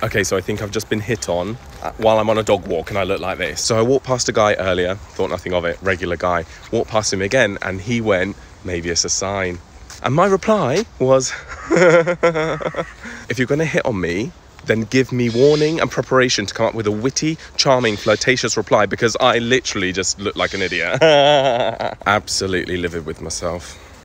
Okay, so I think I've just been hit on uh, while I'm on a dog walk and I look like this. So I walked past a guy earlier, thought nothing of it, regular guy. Walked past him again and he went, maybe it's a sign. And my reply was, if you're going to hit on me, then give me warning and preparation to come up with a witty, charming, flirtatious reply because I literally just look like an idiot. Absolutely livid with myself.